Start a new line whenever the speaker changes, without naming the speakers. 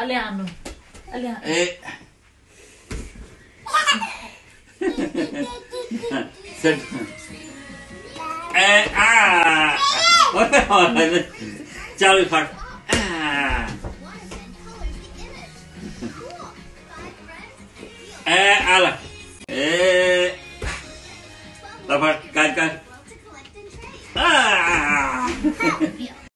Aleano. Aleano.
É. certo. É. Ah! Olha, olha. Tchau, e faz. Ah. É, ala. É. Tá, faz. Cai, cai. Ah!